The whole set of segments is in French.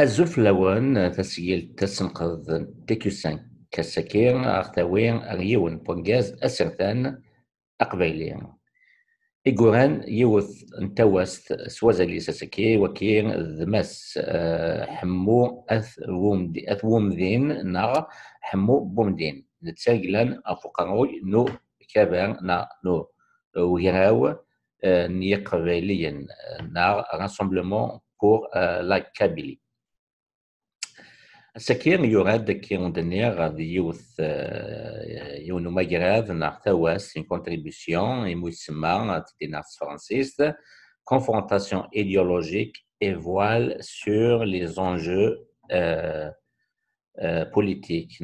Azul flawan tasgil tasenqad TQ5 كسكير أغتاوين أغيون بونجاز أسرتان أقبيلي إيغوران يوث نتواست سوازالي ساسكي وكين ذمس حمو أث وومدي أث وومدين نا حمو بومدين نتساقلان أفقروي نو كابان نا نو وهراو نيقبيليا نا راسمبلمون بور لا كابيلي Sakir yura-d akken d-nniɣ d yiwet yiwen umagrad neɣ une contribution i mu isemma confrontation idéologique et voile sur les enjeux politique.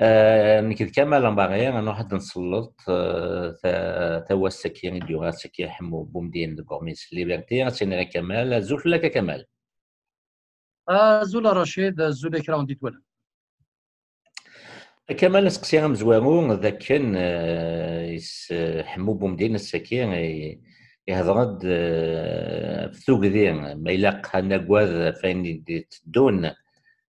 نكد كمال نبغي أنا واحد نسلط توا السكين ديوغا سكي حمو بومدين كورميس. ليبرتي غاتسيني كمال زول لك كمال؟ زول رشيد زول كرا ديت ولا. كمال نسقسي مزوارو ذاك كان حمو بومدين السكين يهضرد في ثوق ذي ما يلاق هنا فين تدون.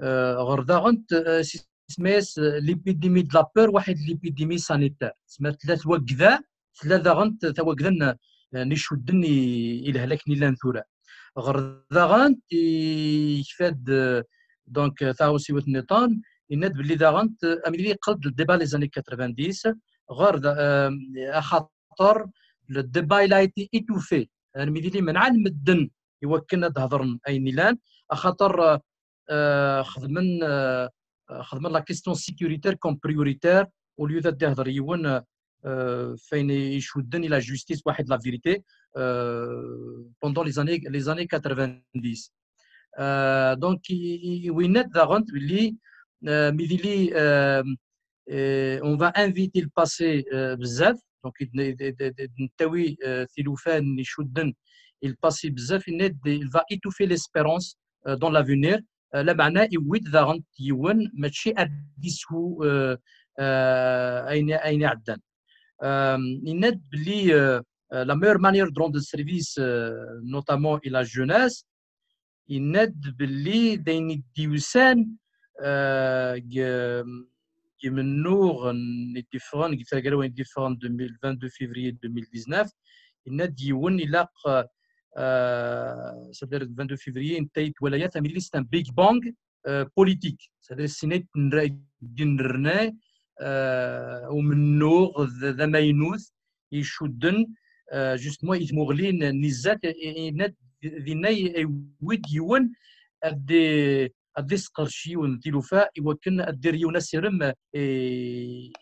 آه، غردا. غنت آه، سميس ليبيديمي د لابور واحد ليبيديمي سانيتير. تسمى ثلاث وكذا ثلاثة غنت توا كذا نشدني آه، إلى هلكني لأن ثورا غردا غنت يفاد دونك ثاو سي وث نيطان. يناد بلي ذا غنت اميلي قلد الديبا لي زاني 90 غير خاطر الديبا إلى ايتي ايتوفي اميلي منع الدن يوكلنا تهضر أي نيلان. خاطر خدمن خدمن لا كيستيون سيكوريتير كوم بريوريتير او ليو ذات تهضر يون فين يشودن الى جوستيس واحد لا فيريتي بوندون لي زاني لي زاني 90 دونك وينات داغونت بلي ميديلي اون فا انفيتي الباسي بزاف دونك نتاوي ثيلوفان يشودن الباسي بزاف il va étouffer l'espérance dans l'avenir لا معنى يويد ذا غنت يون ماشي اديسو اين اين عدان يناد بلي لا ميور مانيير دون دو سيرفيس نوتامون الى جوناس يناد بلي داين ديوسان يمنوغ ديفرون كيتاكراو ديفرون 22 فيفري 2019 يناد يون يلاق c'est-à-dire le 22 février, une tête ولايات c'est un big bang politique. C'est-à-dire سنة نرنا ومن نوغ ذا ما ينوث يشدن جوستمون يتمغلين نزات ذينا يود يون ادي ادي سقرشيون تيلوفا يوكن ادي ريونا سيرم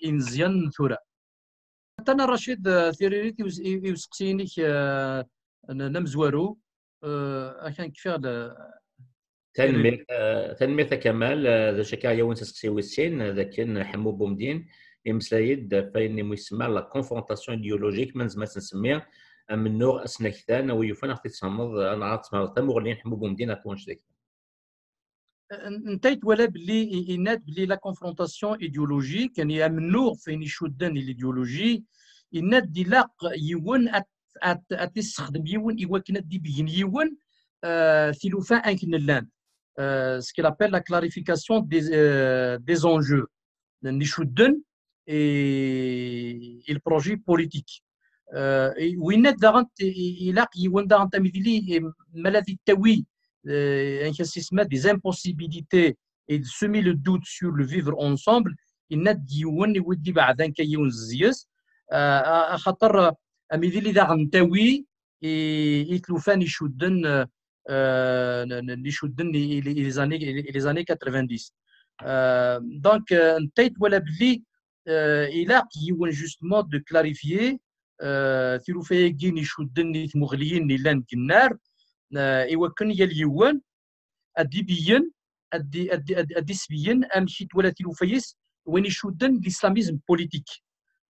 انزيان ثورا أنا رشيد ثيريتي يوسقسيني نمزورو كان كفايه تنمية تنمية كمال ذا شكا يوين تسقسي ويسين ذاك حمو بومدين يمسلايد فين يسمى لا كونفرونتاسيون إيديولوجيك من زعما تنسميها من نوع اسنكتان ويفان أختي تصمد أنا عرفت ما تمغلين حمو بومدين اكونش ديك نتايت ولا بلي ينات بلي لا كونفرونتاسيون إيديولوجيك يعني من نوع فين يشدن الايديولوجي ينات دي لاق يون تستخدم يون إواكنا دي بين يون ثلثاء انكن لان ce qu'il appelle la clarification des, euh, des enjeux نشدن et, et le projet politique وين دارنت يلاق يون دارنت ميدلي ملاذي التوي ان اسمها des impossibilités et de semer le doute sur le vivre ensemble يناد يون يودي بعد ان كيون زيس خاطر اميدي اللي دا غنتاوي يتلوفان يشدن يشدن لي زاني لي زاني 90 دونك نتايت ولا بلي الى يون جوستمون دو كلاريفيي ثلوفيكين يشدني مغليين لان كنار يوكن يليون ادي بيين ادي ادي ادي سبيين امشي ولا تلوفيس وين يشدن الاسلاميزم بوليتيك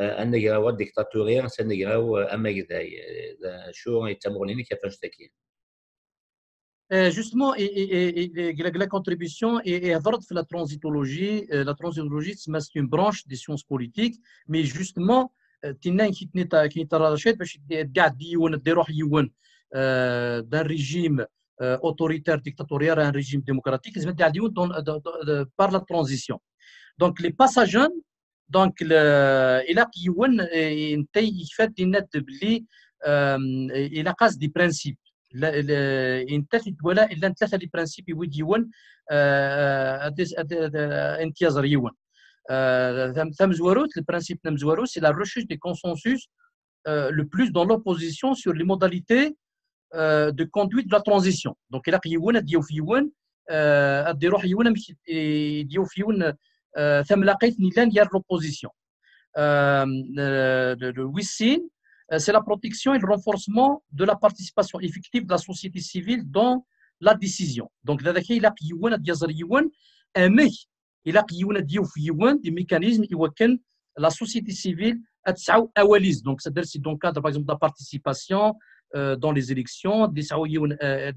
نقراو الديكتاتورية سنقراو اما كذاي شو يتمرنيني كيفاش تاكين Euh, justement, et, la, contribution est la transitologie. Euh, la transitologie, c'est une branche des sciences politiques, mais justement, euh, d'un régime autoritaire, dictatorial à un régime démocratique, par la transition. Donc, les passages, donc, il a fait il a des principes. ينتفد ولا الا ثلاثه لي برانسيب يوديون امتياز ريون ثم زواروت البرانسيب نم زواروت سي لا recherche دي consensus le plus dans l'opposition sur les modalités de conduite de la transition donc الى يون ديو في يون ادي روح يون ديو في يون ثم لقيت نيلان يار لوبوزيسيون ويسين Euh, c'est la protection et le renforcement de la participation effective de la société civile dans la décision. Donc, il a il a des mécanismes qui la société civile donc c'est-à-dire c'est dans le cadre par exemple de la participation euh, dans les élections euh,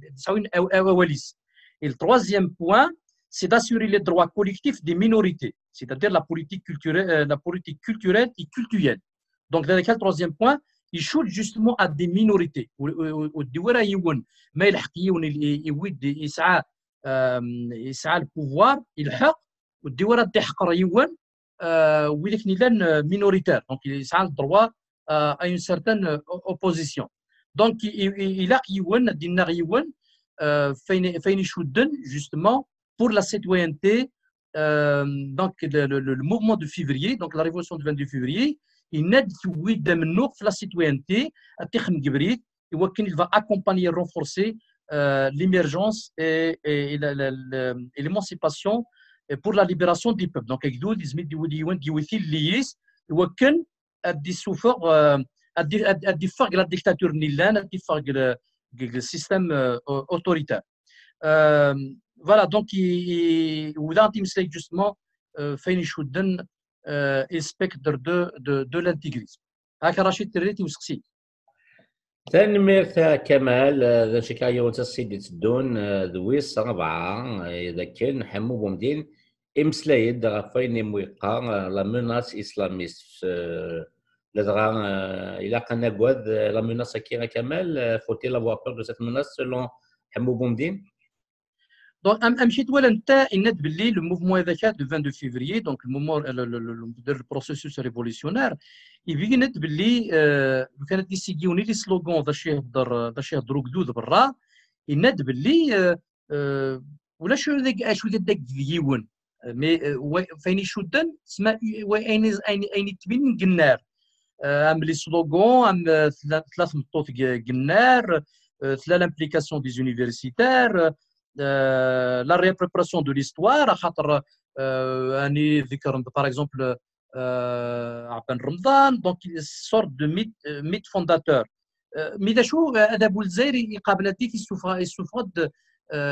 et le troisième point c'est d'assurer les droits collectifs des minorités c'est-à-dire la politique culturelle la politique culturelle et culturelle donc dans le troisième point يشوت جوستمون ا دي مينوريتي والدوله يون ما يلحق يون يود يسعى يسعى البوفوار يلحق والدوله تحقر يون ولكن لان مينوريتير دونك يسعى الدروا ا اون سارتان اوبوزيسيون دونك الى يون دينا يون فين فين يشودن جوستمون pour la citoyenneté euh, donc le, le, le mouvement de février donc la révolution du 22 février يناد تويد منو في لا سيتوينتي تخم كبريت ولكن il va accompagner renforcer euh, l'émergence et, et, et l'émancipation pour la libération du peuple donc يقدو يزمد يوديون ديوثي ليس ولكن ادي سوفور ادي فرق لا ديكتاتور نيلان ادي فرق السيستم اوتوريتير فوالا دونك ولا تيمسلك جوستمون فين يشدن انسبكتور دو دو دو لانتيغريزم هاك رشيد تريتي وسقسي تنمير كمال ذا شكاية وانت السيدي تدون ذويس ربعة إذا كان حمو بومدين إمسلايد غفين مويقا لا موناس إسلاميست لدغا إلا قنا قواد لا موناس كيرا كمال فوتي لا بور دو سيت موناس سلون حمو بومدين دونك مشيت ولا انت انت باللي لو موفمون هذاك دو 22 فيفري دونك المومون البروسيسوس ريفوليسيونير يبينت باللي لو كانت يسيقيوني لي سلوغون ذا شي يهضر ذا شي يهضروا قدود برا يناد باللي ولا شو ذاك شو ذاك ديون مي فين يشدن سما اين اين اين تبين قنار ام لي سلوغون ام ثلاث مطوط قنار ثلاث لامبليكاسيون دي زونيفرسيتير لا ريبريبراسيون دو ليستوار خاطر اني ذكر باغ اكزومبل عبان رمضان دونك سورت دو ميت ميت فونداتور مي دا شو هذا بولزيري يقابل ديك يسوفر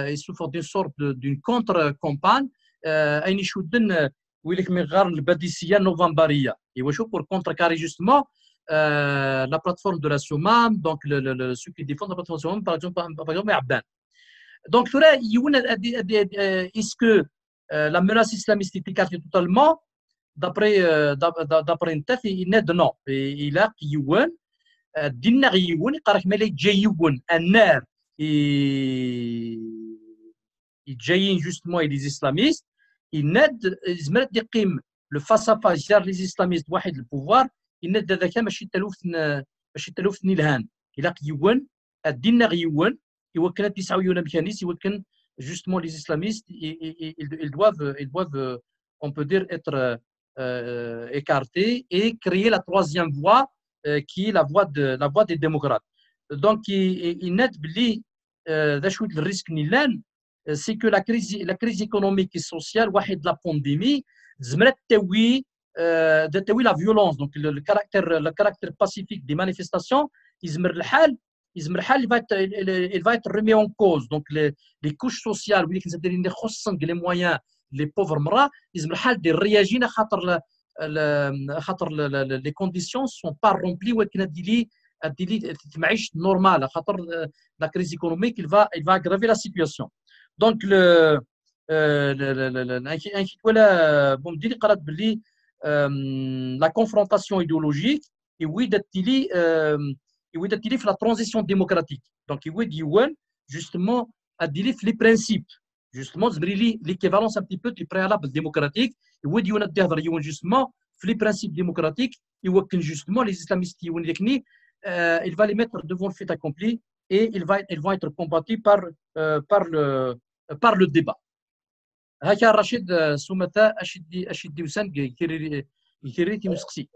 يسوفر دي سورت دون كونتر كومبان اين يشدن ويلك من غير الباديسيه نوفمبريه ايوا شو بور كونتر كاري جوستمون لا بلاتفورم دو لا سومام دونك سو كي ديفون لا بلاتفورم سومام باغ اكزومبل دونك شو راه يون اسكو لا menace islamiste est totalement? D'après d'après نتا في ناد نو إلى يون دينا يون يقرا كما جاي يون النار جايين جوستمون لي اسلاميست يناد يزمر ad يقيم لو فاس فاس دار لي اسلاميست واحد البوفوار يناد هذاك ماشي تلوث ماشي تلوث نلهان إلى يون الدين غيون يوكن تسعويون ميكانيس يوكن justement les islamistes ils, ils, doivent ils doivent on peut dire être euh, écartés et créer la troisième voie euh, qui est la voie de la voie des démocrates donc il net بلي ذا شويه الريسك نيلان سي كو لا كريز لا كريز ايكونوميك سوسيال واحد لا بونديمي زمرت تاوي تاوي لا فيولونس دونك الكاركتر الكاركتر باسيفيك دي مانيفيستاسيون يزمر الحال يزمر الحال il va être, il va être remis en cause. Donc, les, les couches sociales, les moyens, les pauvres mra, ils vont réagir les conditions ne sont pas remplies ou normal la crise économique il va il va aggraver la situation. donc le la confrontation idéologique. Et oui كونفرونتاسيون ايديولوجيك يويد تيلي يويد تيلي في لا ترانزيسيون ديموكراتيك دونك يويد يوان جوستومون اديلي في لي برينسيپ جوستومون زبري لي ليكيفالونس ان بتي بو دي بريالابل ديموكراتيك يويد يوان تهضر يوان جوستومون في لي برينسيپ ديموكراتيك يوكن جوستومون لي اسلاميست يوان يكني il va les mettre devant le fait accompli et ils, va, ils vont être combattus par, euh, par, le, par le débat. هكا رشيد سومتا اشدي اشدي وسان كيري كيري تيمسقسي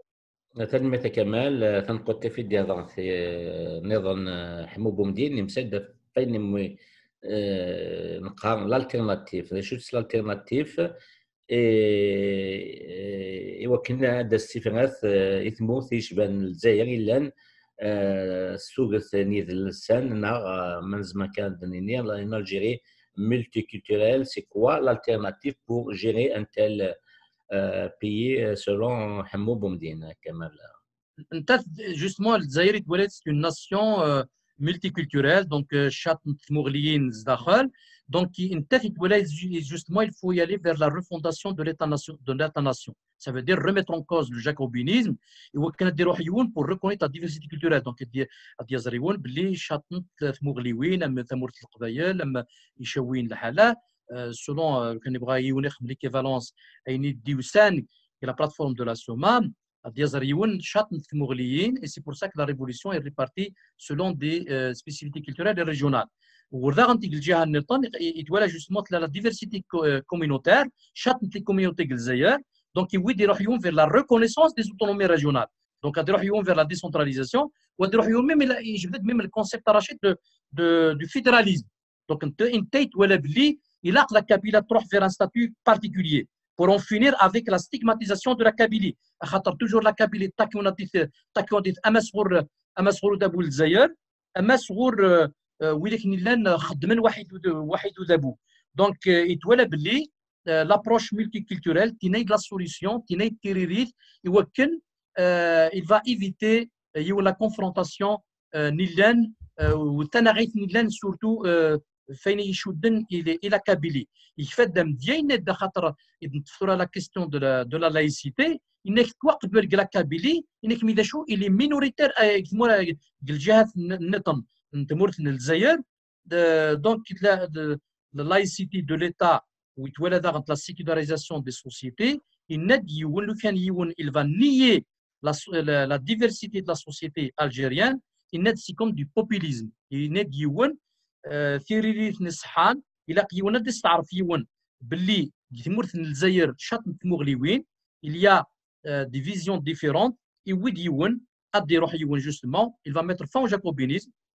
مثلا كمال آه، تنقد في الديادر في نظام آه، حمو بومدين مسد فين مي آه، نقار لالتيرناتيف ذا شوت لالتيرناتيف يمكن هذا استفراث يثمو تيشبان الجزائر إلا سوغت نيد اللسان نار من زمان كان دنيني ان الجيري ملتي كولتوريل سي كوا لالتيرناتيف بور جيري ان تيل Euh, payés euh, selon Hamou Boumdine, hein, Kamal. Justement, est une nation euh, multiculturelle, donc chaque Mourlien Zdachal. Donc, justement, il faut y aller vers la refondation de l'État-nation. Ça veut dire remettre en cause le jacobinisme et pour reconnaître la diversité culturelle. Donc, il y a des chaque Mourlien, Mourlien, Mourlien, Mourlien, euh, selon euh, l'équivalence et la plateforme de la Soma, et c'est pour ça que la révolution est répartie selon des euh, spécificités culturelles et régionales. Il y a justement la diversité communautaire, chacune des communautés donc il y a vers la reconnaissance des autonomies régionales. Donc, on vers la décentralisation, ou même, même le concept de, de, du fédéralisme. Donc, on الكونسيبت رشيد دو دو فيدراليزم دونك انت انت يتولى بلي الى لا كابيلا تروح فير ان ستاتيو بارتيكولير pour en finir avec la stigmatisation de la Kabylie. خاطر toujours la Kabylie تاكيون ديت تاكيون ديت اما صغور اما صغور دابو الجزائر اما صغور ولكن لان خدمن واحد واحد ودابو دونك يتولى باللي لابروش ملتي كولتوريل تيناي لا سوليسيون تيناي تيريريت يوكن il va éviter يو لا كونفرونتاسيون نيلان وتناغيت نيلان سورتو فين يشدن الى الى كابيلي يفدم ديال خاطر نتفطر لا كيستيون دو لا دو لا لايسيتي انك توقبل لا كابيلي انك ميدا شو الي مينوريتير الجهات النظام نتمرت الجزائر دونك la laïcité de l'État où il la sécularisation des sociétés, il il va nier la, la, la, diversité de la société algérienne, il n'est comme du populisme. Il n'est آه، ثيريريت نصحان. إلى قيونا دي ستعرف آه، يون باللي تمورث الجزائر شات تموغليوين اليا ديفيزيون ديفيرونت يود يون ادي يروح يون جوستمون الفا ميتر فون fin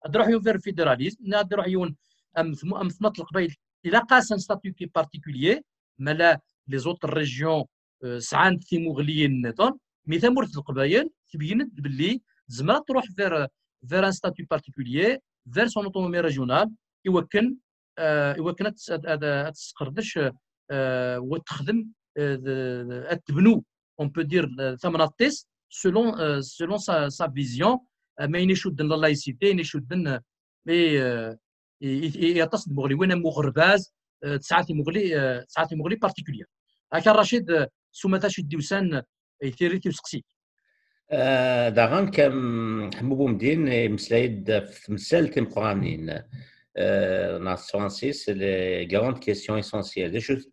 ادي روح يروح يون فير فيدراليزم ادي يروح يون أم ثمات القبائل إلى قاس ان ستاتيو كي بارتيكوليي مالا لي زوتر ريجيون سعان تيموغليين نيطون مي ثمورث القبائل تبينت باللي زمرا تروح فير فير ان ستاتيو بارتيكوليي فير سون اوتونومي ريجيونال يوكن يوكن تسقردش وتخدم تبنو اون بو دير ثمن selon sa, sa vision. ما ينشدن لا لايسيتي ينشدن يتصد مغلي وين مغرباز تسعاتي مغلي تسعاتي مغلي بارتيكولير هكا رشيد سوما تاشد ديوسان ثيريتي وسقسي داغان كم حمو مدين مسلايد في مسال تيمقرانين ناس فرانسيس لي غراند كيسيون اسونسيال شفت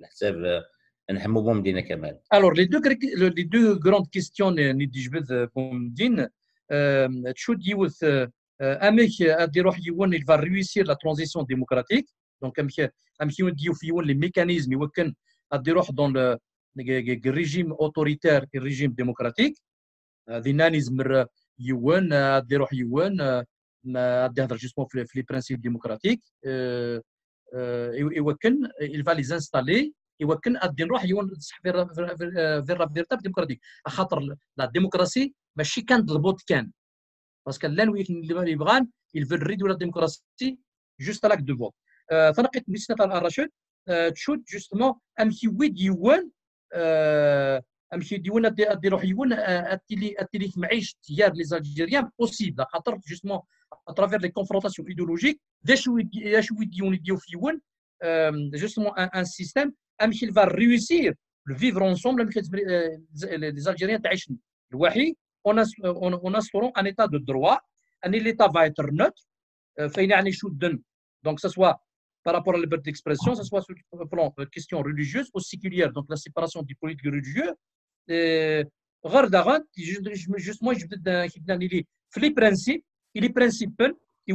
الحساب نحمو بومدين كمال Alors, les deux, les deux grandes questions نجبد بومدين تشود يوث امك ادي روح يون il va réussir la transition démocratique donc امك امك يون في يون les mécanismes يمكن ادي روح dans الريجيم اوتوريتير الريجيم ديمقراطيك دي نانيز مر يوان دي روح يوان دي هضر جوستمون في لي برانسيب ديمقراطيك يوكن الفا لي زانستالي يوكن ادي نروح يون نصح في الراب ديال ديمقراطيك خاطر لا ديمقراسي ماشي كان ضلبوط كان باسكو لأن ويك اللي يبغان يلفل ريدو لا ديمقراسي جوست لاك دو فوت فرقت ميسنا تاع الرشد تشوت جوستمون ام كي ويد يوان امشي ديون ادي روح يون آه، اتيلي اتيلي معيش تيار لي زالجيريان بوسيبل خاطر جوستمون اترافير لي كونفرونطاسيون ايديولوجيك داشو داشو يديون يديو في يون جوستمون آه، ان سيستيم امشي فا ريوسير لو فيفر انصومبل امشي لي زالجيريان تعيش الوحي اون انستورون ان ايتا دو دروا أن ليتا فايتر نوت فين يعني شدن دونك سوا par rapport à la liberté d'expression, ce soit sur le plan euh, question religieuse ou séculière, donc la séparation du politique et religieux. Justement, je vais les principes et les principes, et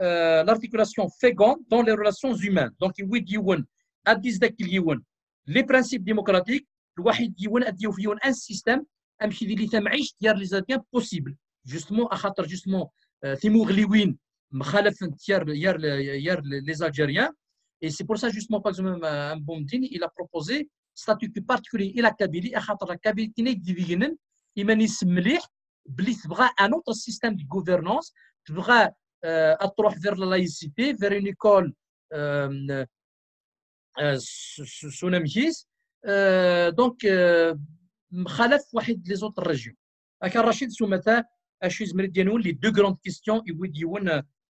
euh, l'articulation féconde dans les relations humaines. Donc, oui, les principes démocratiques, un système, un système possible. Justement, justement, euh, Timour Liwin, جوستمون اخاطر جوستمون ثيمو غليوين مخالف تيار يار يار لي زالجيريان اي سي بور سا جوستمون باغ اكزومبل ان بومدين الى بروبوزي ستاتيو بارتيكولي الى كابيلي اخاطر كابيلي تيني ديفيجنن يمانيس مليح بلي تبغى ان اوتر سيستيم دو غوفرنونس تبغى تروح فير لا لايسيتي فير اون ايكول سونامكيس دونك مخالف واحد لي زوتر ريجيون كان رشيد سومتا اشي زمري ديالون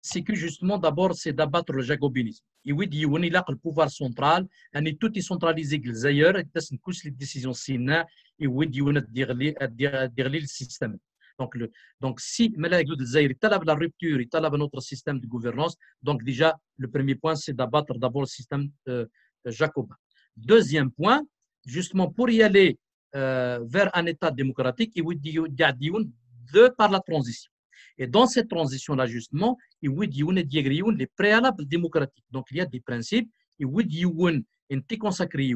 c'est que justement, d'abord, c'est d'abattre le jacobinisme. Et oui, il y a le pouvoir central, et tout est centralisé, d'ailleurs, et c'est les décisions et oui, il y a le système. Donc, le, donc si Malak talab la rupture, il talab notre système de gouvernance, donc déjà, le premier point, c'est d'abattre d'abord le système euh, jacobin. Deuxième point, justement, pour y aller euh, vers un État démocratique, il y a de par la transition. Et dans cette transition d'ajustement, il y a des préalables démocratiques. Donc, il y a des principes. Il y a des consacrés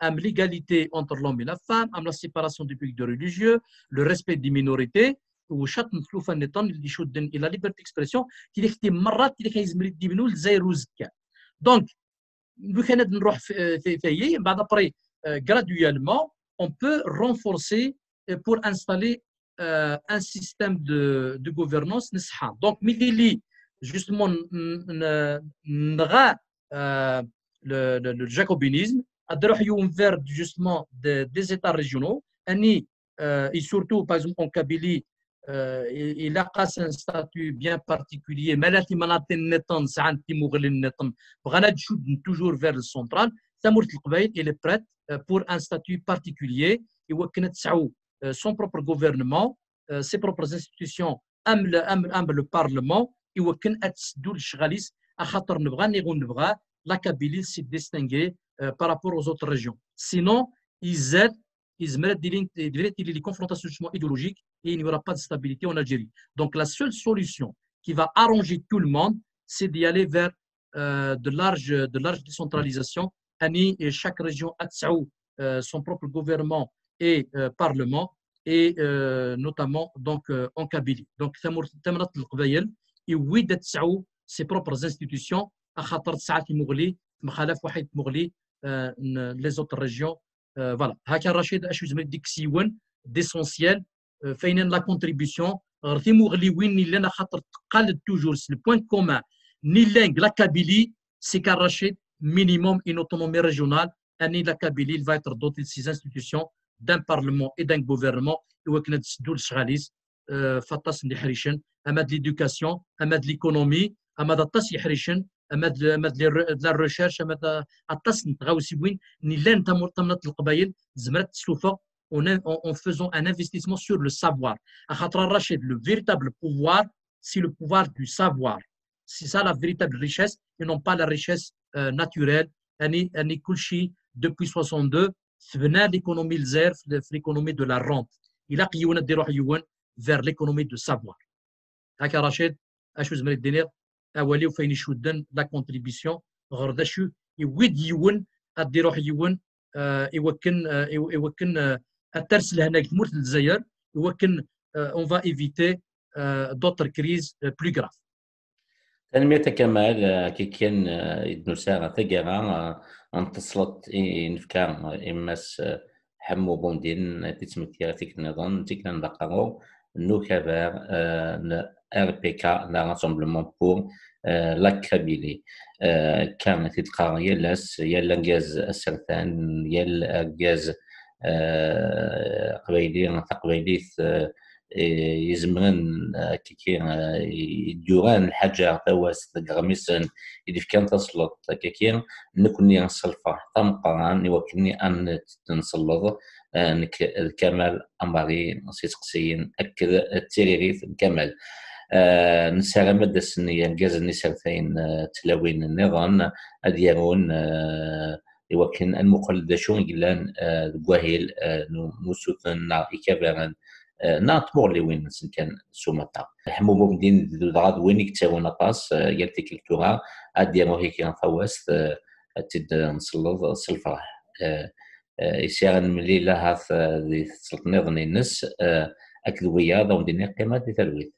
à l'égalité entre l'homme et la femme, à la séparation du public de religieux, le respect des minorités. Ou chaque en il la liberté d'expression, qui est marrat, qui est diminué, zérouzka. Donc, nous allons faire, euh, ben, après, euh, graduellement, on peut renforcer euh, pour installer un système de, de gouvernance Donc, Migili, justement, euh, le, le, le jacobinisme, vers justement des, États régionaux, et, euh, et surtout, par exemple, en Kabylie, euh, il a un statut bien particulier, il est prêt euh, pour un statut particulier. Euh, son propre gouvernement, euh, ses propres institutions, le Parlement, et la Kabylie s'est distinguée euh, par rapport aux autres régions. Sinon, ils aident, ils mettent des confrontations idéologiques et il n'y aura pas de stabilité en Algérie. Donc la seule solution qui va arranger tout le monde, c'est d'y aller vers de, large, de large décentralisation. Et chaque région a son propre gouvernement et euh, Parlement, et euh, notamment donc, euh, en Kabylie. Donc, تمرت القبائل يويد تسعو ses propres institutions à خاطر تسعة مغلي مخالف واحد مغلي les autres régions voilà هكا رشيد اش زعما ديك سيون ديسونسيال فين لا كونتريبيسيون غير مغلي وين اللي انا خاطر تقلد توجور سي البوان كومان ni langue, la Kabylie, c'est qu'à Rachid, minimum une autonomie régionale. Et la Kabylie, il va être doté de ces institutions d'un parlement et d'un gouvernement et فطاس اللي حريشن اما د ليدوكاسيون اما د ليكونومي اما د طاس يحريشن اما د اما د الريشيرش اما د الطاس نتغاوسي وين ني لان تمنط القبايل زمرت تسلوفا en faisant un investissement sur le savoir. Rachid, le véritable pouvoir, c'est le pouvoir du savoir. C'est ça la véritable richesse et non pas la richesse euh, naturelle. Ani Kulchi, depuis 62, ثبنا ليكونومي الجزائر في ليكونومي دو لا رونت إلى قيونا دير روح يون فير ليكونومي دو سافوار هكا رشيد أشو زمر الدينير أولي وفين يشدن لا كونتريبيسيون غير دا شو؟ يويد يون ادي روح يون آه، يوكن آه، يوكن آه، الترس لهنا تموت الجزائر يوكن اون فا ايفيتي دوتر كريز بلو غراف تنمية كمال آه، كي كان آه، يدنو سارة تقرا آه، انتصلت نفكار إماس حمو بوندين تتمثيل تيك النظام تيك نلقاو نو كافار آر بي كا لا رسومبلمون بور لا كابيلي. كان يا يلاس يلا انجاز السرطان يلا انجاز قبيلي تقبيليت يزمرن آه، كي آه، يدوران الحاجة تواس غميسن اللي آه، كان تسلط كي نكوني نصلفا طم قران يوكلني أن نسلط الكمال أمري سيتقسيين أكد التيريريث الكمال. نسال مدى السنيه نقاز النسالتين تلاوين النظام اديرون يوكن المقلد شون قلان دواهيل نسوتن نار نات بور لي وين سنتين سومطا حمومو مدين دغاد وين يكتاون اطاس آه، يال أدي مو هيك غنفواست آه، تد نسلض سلفرح آه، يسيغن ملي لها في سلطنيض نينس اكل وياض ونديني قيمات لتلويث